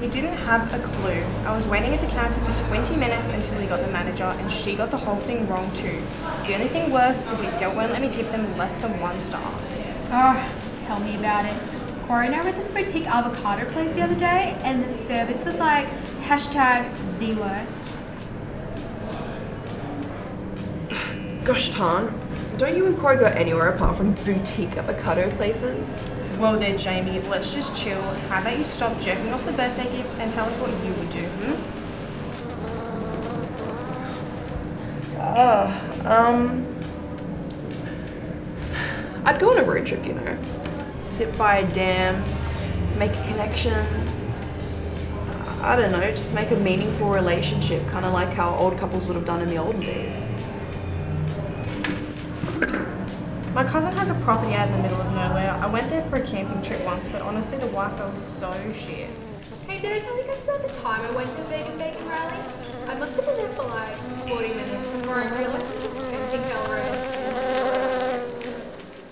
He didn't have a clue. I was waiting at the counter for 20 minutes until he got the manager, and she got the whole thing wrong too. The only thing worse is that Yelp won't let me give them less than one star. Oh, tell me about it. Corey and I were at this boutique avocado place the other day, and the service was like hashtag the worst. Gosh, Tan, don't you and Corey go anywhere apart from boutique avocado places? Well then, Jamie, let's just chill. How about you stop jerking off the birthday gift and tell us what you would do, hmm? Ah, um. I'd go on a road trip, you know. Sit by a dam, make a connection. Just, I don't know, just make a meaningful relationship, kind of like how old couples would have done in the olden days. My cousin has a property out in the middle of nowhere. I went there for a camping trip once, but honestly, the Wi-Fi was so shit. Hey, did I tell you guys about the time I went to the Vegan Bacon Rally? I must have been there for like 40 minutes before I realized it was an empty calorie.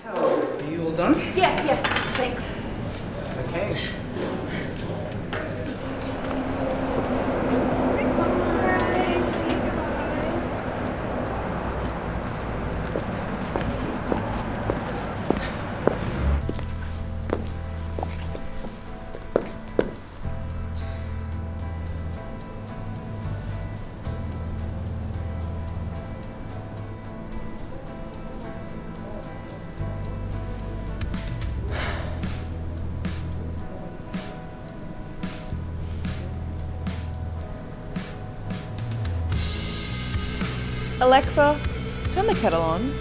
Are you all done? Yeah, yeah, thanks. Alexa, turn the kettle on.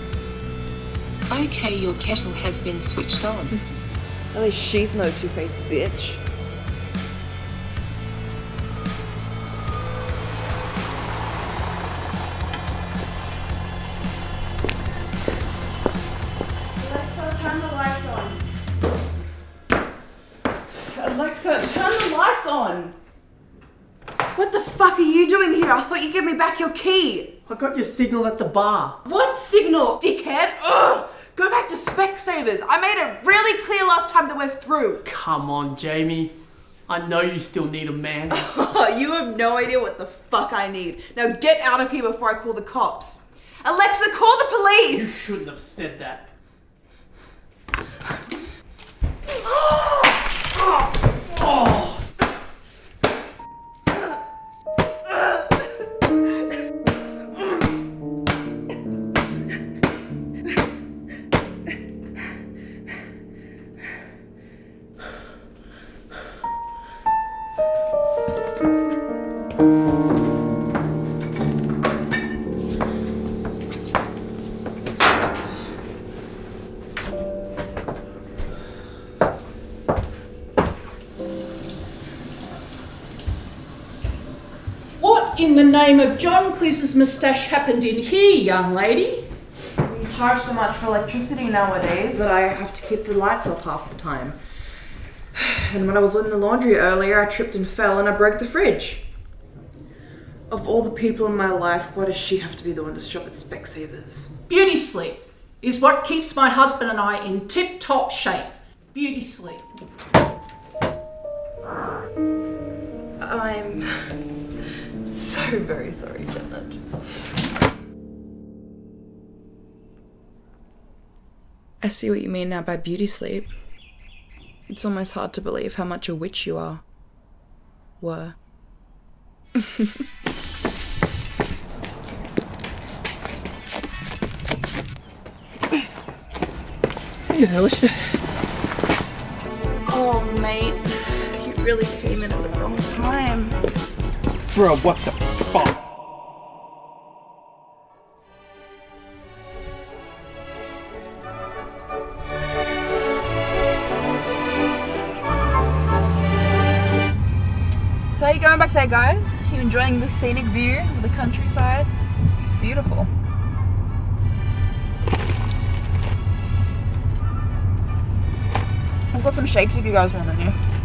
Okay, your kettle has been switched on. At least she's no two-faced bitch. Alexa, turn the lights on. Alexa, turn the lights on. What the fuck are you doing here? I thought you gave me back your key. I got your signal at the bar. What signal, dickhead? Ugh! Go back to Specsavers. I made it really clear last time that we're through. Come on, Jamie. I know you still need a man. you have no idea what the fuck I need. Now get out of here before I call the cops. Alexa, call the police! you shouldn't have said that. What in the name of John Cleese's moustache happened in here, young lady? We charge so much for electricity nowadays that I have to keep the lights off half the time. And when I was in the laundry earlier, I tripped and fell and I broke the fridge. Of all the people in my life, why does she have to be the one to shop at Specsavers? Beauty sleep is what keeps my husband and I in tip top shape. Beauty sleep. I'm so very sorry, Janet. I see what you mean now by beauty sleep. It's almost hard to believe how much a witch you are. Were. Oh, mate. You really came in at the wrong time. Bro, what the fuck? So how you going back there, guys? You enjoying the scenic view of the countryside? It's beautiful. I've got some shapes if you guys want any.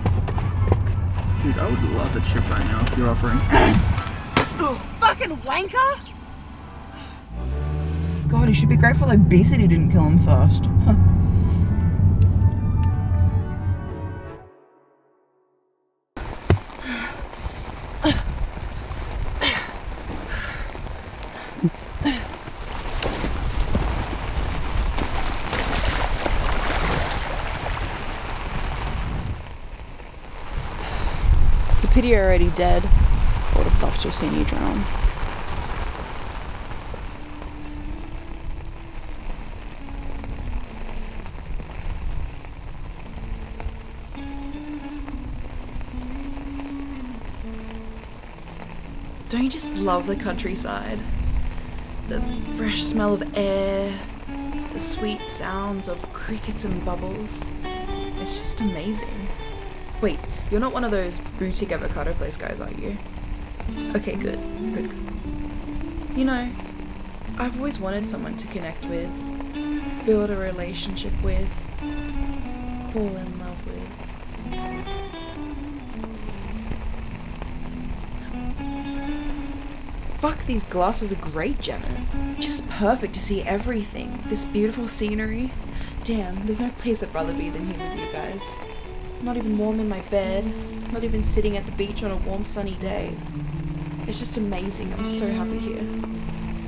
Dude, I would love a chip right now if you're offering. Fucking wanker! God, he should be grateful obesity didn't kill him first. pity you're already dead. I would have loved to have seen you drown. Don't you just love the countryside? The fresh smell of air, the sweet sounds of crickets and bubbles. It's just amazing. Wait, you're not one of those boutique avocado place guys, are you? Okay, good, good. You know, I've always wanted someone to connect with, build a relationship with, fall in love with. Fuck, these glasses are great, Janet. Just perfect to see everything. This beautiful scenery. Damn, there's no place I'd rather be than here with you guys. Not even warm in my bed. Not even sitting at the beach on a warm sunny day. It's just amazing. I'm so happy here.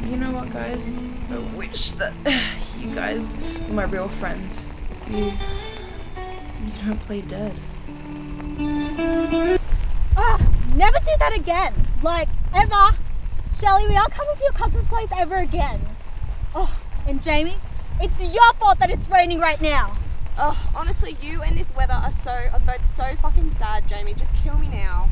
You know what, guys? I wish that you guys were my real friends. You. You don't play dead. Ah, never do that again. Like, ever. Shelly, we aren't coming to your cousin's place ever again. Oh, and Jamie, it's your fault that it's raining right now. Ugh, honestly, you and this weather are so, are both so fucking sad, Jamie. Just kill me now.